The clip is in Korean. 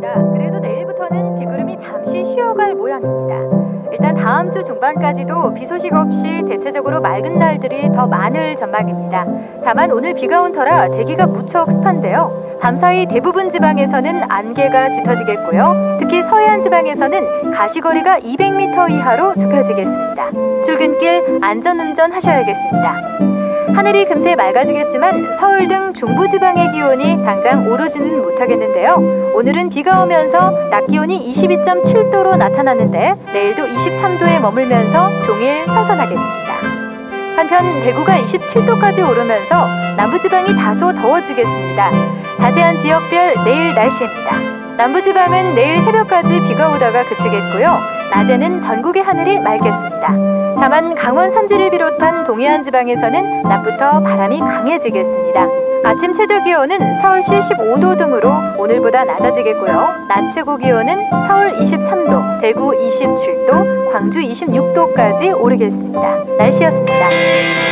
춥습니다. 그래도 내일부터는 비구름이 잠시 쉬어갈 모양입니다. 일단 다음 주 중반까지도 비 소식 없이 대체적으로 맑은 날들이 더 많을 전망입니다. 다만 오늘 비가 온 터라 대기가 무척 습한데요. 밤사이 대부분 지방에서는 안개가 짙어지겠고요. 특히 서해안 지방에서는 가시거리가 200m 이하로 좁혀지겠습니다. 출근길 안전운전 하셔야겠습니다. 하늘이 금세 맑아지겠지만 서울 등 중부지방의 기온이 당장 오르지는 못하겠는데요. 오늘은 비가 오면서 낮 기온이 22.7도로 나타났는데 내일도 23도에 머물면서 종일 선선하겠습니다. 한편 대구가 27도까지 오르면서 남부지방이 다소 더워지겠습니다. 자세한 지역별 내일 날씨입니다. 남부지방은 내일 새벽까지 비가 오다가 그치겠고요. 낮에는 전국의 하늘이 맑겠습니다. 다만 강원 산지를 비롯한 동해안 지방에서는 낮부터 바람이 강해지겠습니다. 아침 최저 기온은 서울시 15도 등으로 오늘보다 낮아지겠고요. 낮 최고 기온은 서울 23도, 대구 27도, 광주 26도까지 오르겠습니다. 날씨였습니다.